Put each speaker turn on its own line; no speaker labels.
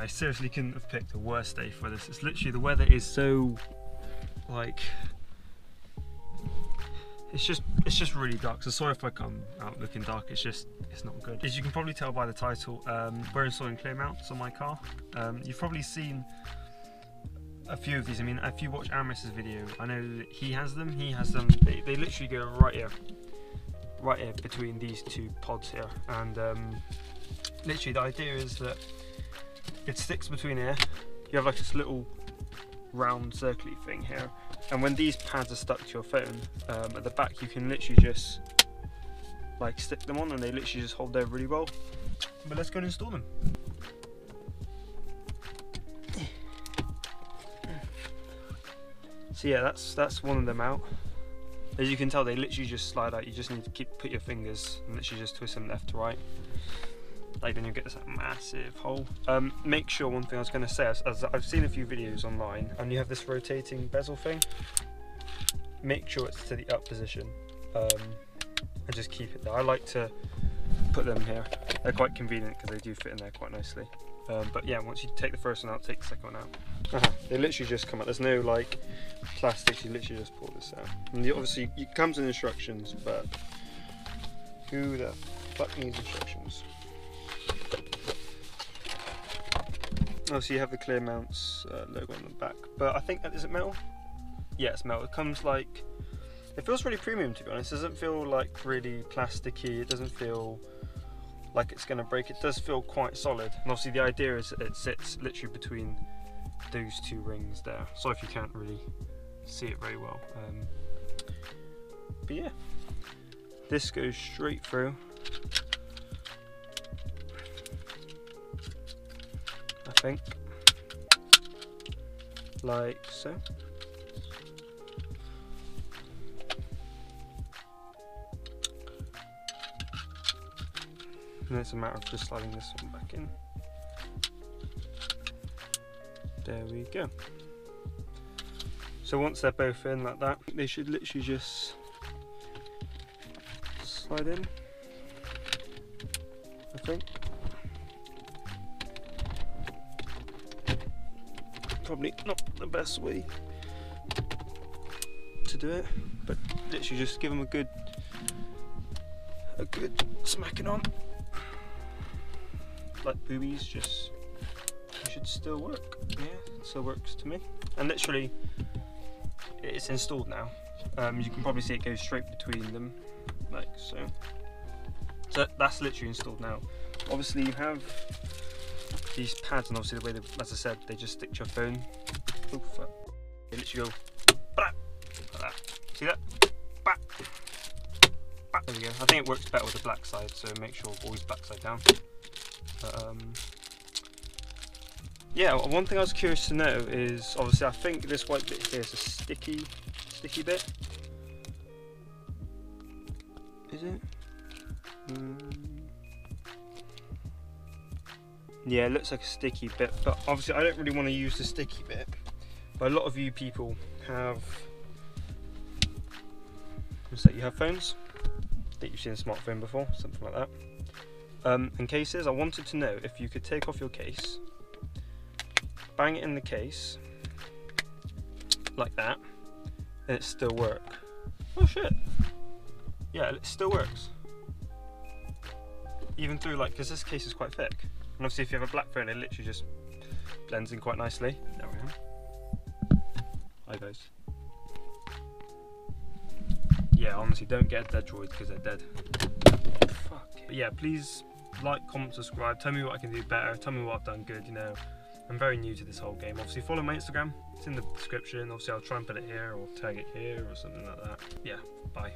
I seriously couldn't have picked a worse day for this. It's literally the weather is so like it's just it's just really dark. So sorry if I come out looking dark. It's just it's not good. As you can probably tell by the title, um, we're installing Clearmounts on my car. Um, you've probably seen a few of these. I mean, if you watch Aramis's video, I know that he has them. He has them. They, they literally go right here, right here between these two pods here, and um, literally the idea is that it sticks between here. You have like this little round circly thing here. And when these pads are stuck to your phone um, at the back you can literally just like stick them on and they literally just hold there really well. But let's go and install them. So yeah that's that's one of them out. As you can tell they literally just slide out. You just need to keep put your fingers and literally just twist them left to right like then you get this like, massive hole. Um, make sure one thing I was going to say, as, as I've seen a few videos online, and you have this rotating bezel thing. Make sure it's to the up position, um, and just keep it there. I like to put them here. They're quite convenient because they do fit in there quite nicely. Um, but yeah, once you take the first one out, take the second one out. Uh -huh. They literally just come out. There's no like plastics. You literally just pull this out. And you, obviously, it comes in instructions, but who the fuck needs instructions? Obviously you have the Clearmounts uh, logo on the back, but I think, is it metal? Yeah, it's metal. It comes like, it feels really premium to be honest. It doesn't feel like really plasticky. It doesn't feel like it's going to break. It does feel quite solid. And obviously the idea is that it sits literally between those two rings there. Sorry if you can't really see it very well. Um, but yeah, this goes straight through. Think. Like so. And it's a matter of just sliding this one back in. There we go. So once they're both in like that, they should literally just slide in, I think. Probably not the best way to do it, but literally just give them a good, a good smacking on. Like boobies, just should still work. Yeah, still works to me. And literally, it's installed now. Um, you can probably see it goes straight between them, like so. So that's literally installed now. Obviously, you have these pads and obviously the way they, as I said, they just stick to your phone. Oh fuck. They literally go like that. See that? There we go. I think it works better with the black side, so make sure always black side down. But, um, yeah, one thing I was curious to know is obviously I think this white bit here is a sticky, sticky bit. Is it? Mm. Yeah, it looks like a sticky bit, but obviously I don't really want to use the sticky bit. But a lot of you people have, let's say you have phones that you've seen a smartphone before, something like that. Um, and cases, I wanted to know if you could take off your case, bang it in the case, like that, and it still work. Oh shit! Yeah, it still works. Even through like, because this case is quite thick. And obviously if you have a black phone, it literally just blends in quite nicely. There we are. Hi guys. Yeah, honestly, don't get dead droids because they're dead. Fuck. But yeah, please like, comment, subscribe. Tell me what I can do better. Tell me what I've done good, you know. I'm very new to this whole game. Obviously, follow my Instagram. It's in the description. Obviously, I'll try and put it here or tag it here or something like that. Yeah, bye.